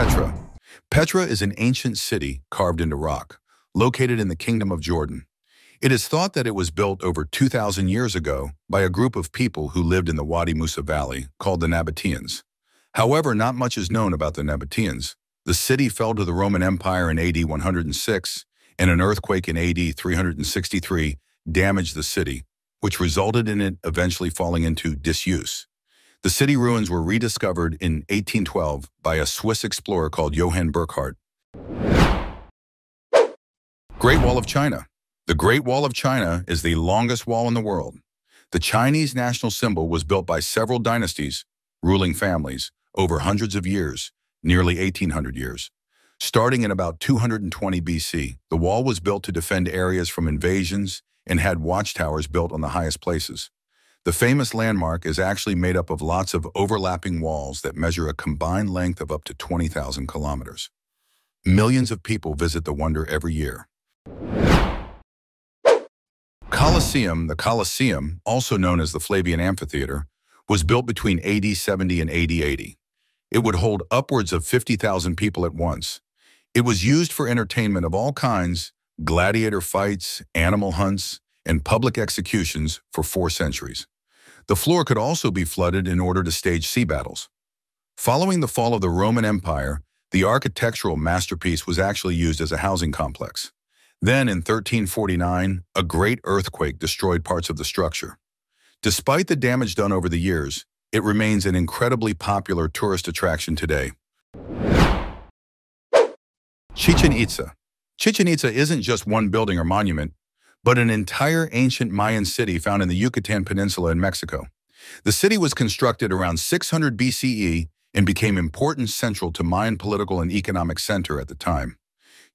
Petra. Petra is an ancient city carved into rock, located in the Kingdom of Jordan. It is thought that it was built over 2,000 years ago by a group of people who lived in the Wadi Musa Valley, called the Nabateans. However, not much is known about the Nabateans. The city fell to the Roman Empire in AD 106, and an earthquake in AD 363 damaged the city, which resulted in it eventually falling into disuse. The city ruins were rediscovered in 1812 by a Swiss explorer called Johann Burckhardt. Great Wall of China the Great Wall of China is the longest wall in the world. The Chinese national symbol was built by several dynasties, ruling families, over hundreds of years, nearly 1800 years. Starting in about 220 BC, the wall was built to defend areas from invasions and had watchtowers built on the highest places. The famous landmark is actually made up of lots of overlapping walls that measure a combined length of up to 20,000 kilometers. Millions of people visit the wonder every year. Colosseum, the Colosseum, also known as the Flavian Amphitheater, was built between AD 70 and AD 80. It would hold upwards of 50,000 people at once. It was used for entertainment of all kinds, gladiator fights, animal hunts, and public executions for four centuries. The floor could also be flooded in order to stage sea battles. Following the fall of the Roman Empire, the architectural masterpiece was actually used as a housing complex. Then, in 1349, a great earthquake destroyed parts of the structure. Despite the damage done over the years, it remains an incredibly popular tourist attraction today. Chichen Itza. Chichen Itza isn't just one building or monument, but an entire ancient Mayan city found in the Yucatan Peninsula in Mexico. The city was constructed around 600 BCE and became important central to Mayan political and economic center at the time.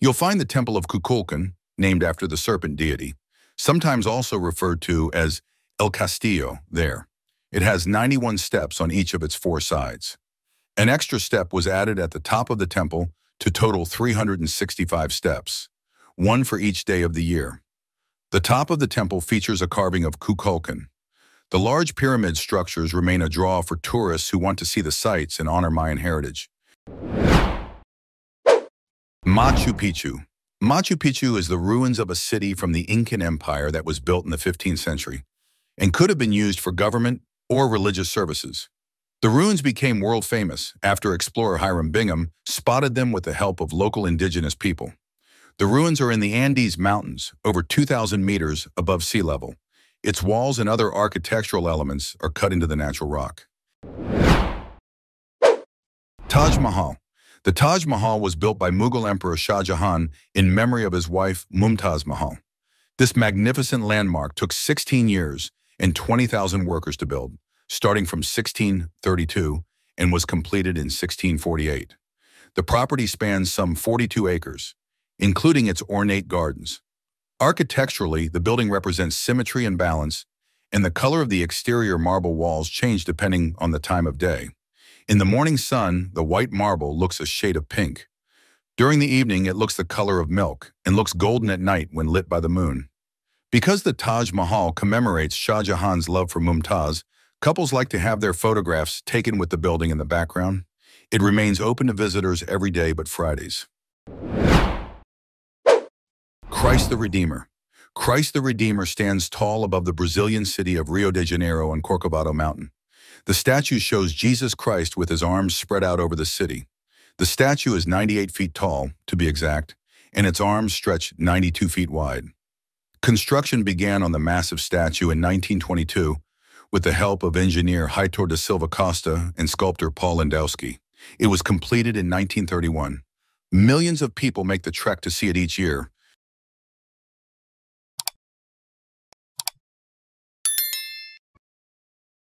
You'll find the Temple of Kukulkan, named after the serpent deity, sometimes also referred to as El Castillo there. It has 91 steps on each of its four sides. An extra step was added at the top of the temple to total 365 steps, one for each day of the year. The top of the temple features a carving of Kukulkan. The large pyramid structures remain a draw for tourists who want to see the sights and honor Mayan heritage. Machu Picchu. Machu Picchu is the ruins of a city from the Incan Empire that was built in the 15th century and could have been used for government or religious services. The ruins became world famous after explorer Hiram Bingham spotted them with the help of local indigenous people. The ruins are in the Andes Mountains, over 2,000 meters above sea level. Its walls and other architectural elements are cut into the natural rock. Taj Mahal. The Taj Mahal was built by Mughal Emperor Shah Jahan in memory of his wife Mumtaz Mahal. This magnificent landmark took 16 years and 20,000 workers to build, starting from 1632 and was completed in 1648. The property spans some 42 acres, including its ornate gardens. Architecturally, the building represents symmetry and balance, and the color of the exterior marble walls change depending on the time of day. In the morning sun, the white marble looks a shade of pink. During the evening, it looks the color of milk and looks golden at night when lit by the moon. Because the Taj Mahal commemorates Shah Jahan's love for Mumtaz, couples like to have their photographs taken with the building in the background. It remains open to visitors every day but Fridays. Christ the Redeemer. Christ the Redeemer stands tall above the Brazilian city of Rio de Janeiro on Corcovado Mountain. The statue shows Jesus Christ with his arms spread out over the city. The statue is 98 feet tall, to be exact, and its arms stretch 92 feet wide. Construction began on the massive statue in 1922 with the help of engineer Heitor da Silva Costa and sculptor Paul Landowski. It was completed in 1931. Millions of people make the trek to see it each year,